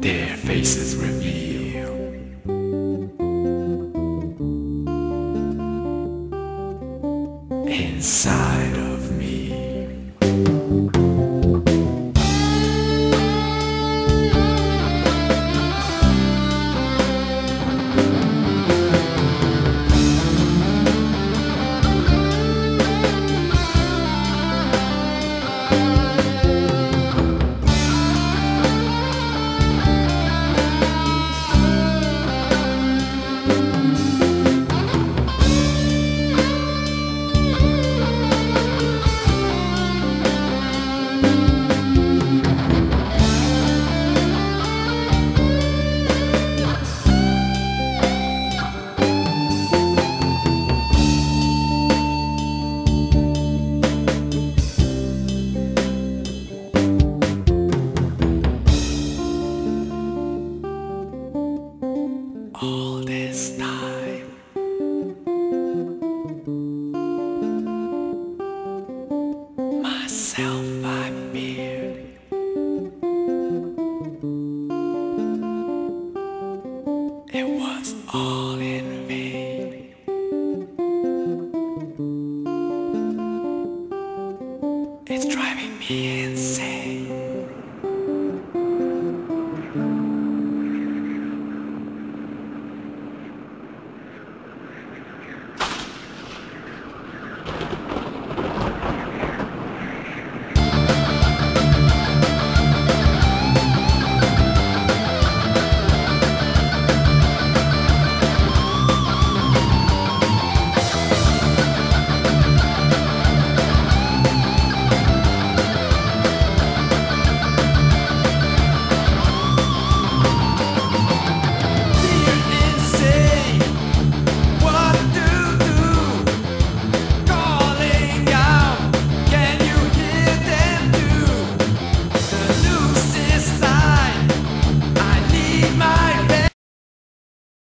Their faces reveal. Inside. Chill.